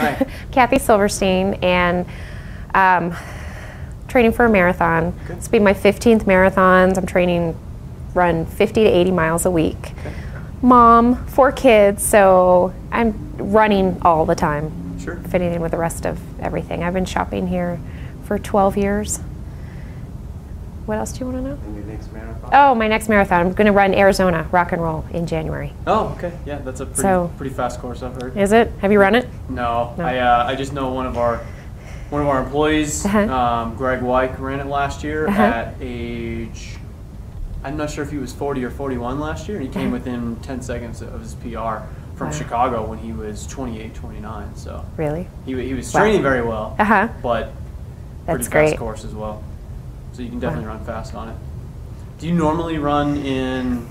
Kathy Silverstein, and um, training for a marathon. Okay. This will be my 15th marathons. I'm training, run 50 to 80 miles a week. Okay. Mom, four kids, so I'm running all the time, Sure. fitting in with the rest of everything. I've been shopping here for 12 years. What else do you want to know? And your next marathon? Oh, my next marathon. I'm going to run Arizona Rock and Roll in January. Oh, okay. Yeah, that's a pretty, So- pretty fast course I've heard. Is it? Have you run it? No, No. I uh, I just know one of our one of our employees, Uh-huh. um, Greg Wyke, ran it last year Uh-huh. at age. I'm not sure if he was 40 or 41 last year, and he came Uh-huh. within 10 seconds of his PR from Wow. Chicago when he was 28, 29. So Really? he, he was Wow. training very well, Uh huh. but pretty That's fast great. course as well. So you can definitely run fast on it. Do you normally run in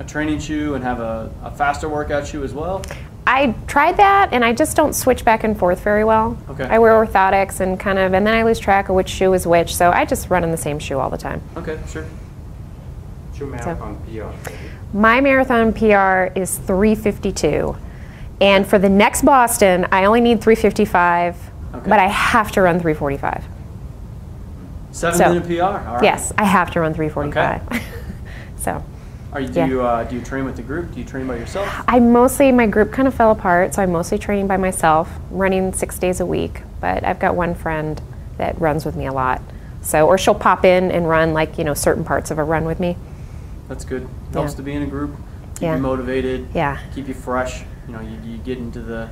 a training shoe and have a, a faster workout shoe as well? I tried that, and I just don't switch back and forth very well. Okay. I wear orthotics and kind of, and then I lose track of which shoe is which. So I just run in the same shoe all the time. Okay, sure. What's your marathon PR? My marathon PR is 352, and for the next Boston, I only need 355, Okay. but I have to run 345. Seven So- minute PR. All right. Yes, I have to run 345. so. Are you, do Yeah. you uh, do you train with the group? Do you train by yourself? I mostly, my group kind of fell apart, so I'm mostly training by myself, running six days a week. But I've got one friend that runs with me a lot. So, or she'll pop in and run like, you know, certain parts of a run with me. That's good. Helps Yeah. to be in a group. Keep Yeah. you motivated. Yeah. Keep you fresh. You know, you, you get into the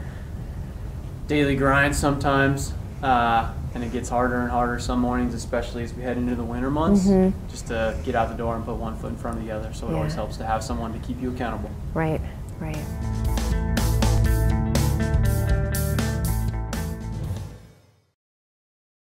daily grind sometimes, uh, and it gets harder and harder some mornings, especially as we head into the winter months. Mhm. Just to get out the door and put one foot in front of the other. So it always helps to have someone to keep you accountable. Right, right.